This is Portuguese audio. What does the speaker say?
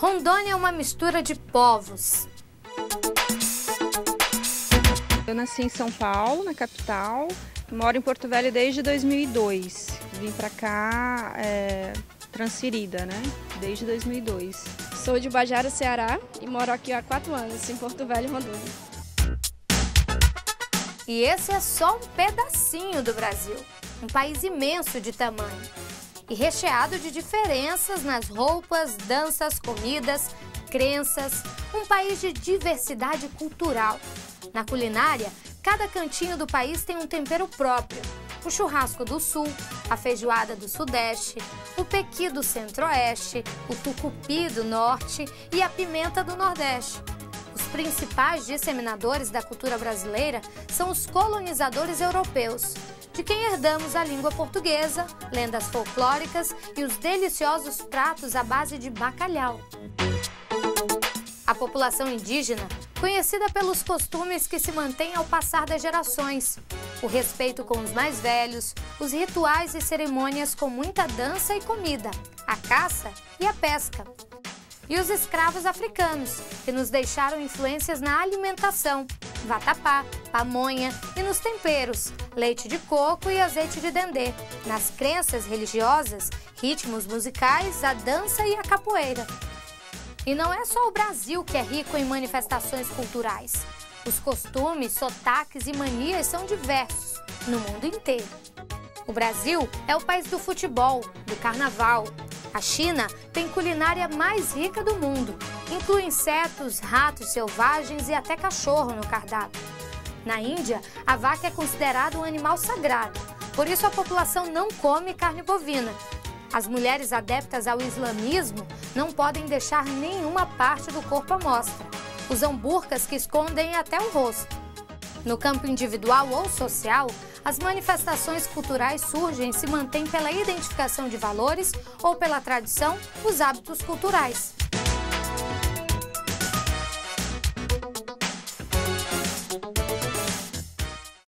Rondônia é uma mistura de povos. Eu nasci em São Paulo, na capital. Moro em Porto Velho desde 2002. Vim para cá é, transferida, né? Desde 2002. Sou de Bajara, Ceará e moro aqui há quatro anos, em Porto Velho, Rondônia. E esse é só um pedacinho do Brasil, um país imenso de tamanho e recheado de diferenças nas roupas, danças, comidas, crenças, um país de diversidade cultural. Na culinária, cada cantinho do país tem um tempero próprio. O churrasco do sul, a feijoada do sudeste, o pequi do centro-oeste, o tucupi do norte e a pimenta do nordeste. Principais disseminadores da cultura brasileira são os colonizadores europeus, de quem herdamos a língua portuguesa, lendas folclóricas e os deliciosos pratos à base de bacalhau. A população indígena, conhecida pelos costumes que se mantêm ao passar das gerações, o respeito com os mais velhos, os rituais e cerimônias com muita dança e comida, a caça e a pesca. E os escravos africanos, que nos deixaram influências na alimentação, vatapá, pamonha e nos temperos, leite de coco e azeite de dendê, nas crenças religiosas, ritmos musicais, a dança e a capoeira. E não é só o Brasil que é rico em manifestações culturais. Os costumes, sotaques e manias são diversos no mundo inteiro. O Brasil é o país do futebol, do carnaval. A China tem culinária mais rica do mundo. Inclui insetos, ratos selvagens e até cachorro no cardápio. Na Índia, a vaca é considerada um animal sagrado, por isso a população não come carne bovina. As mulheres adeptas ao islamismo não podem deixar nenhuma parte do corpo à mostra. Usam burcas que escondem até o rosto. No campo individual ou social, as manifestações culturais surgem e se mantêm pela identificação de valores ou pela tradição, os hábitos culturais.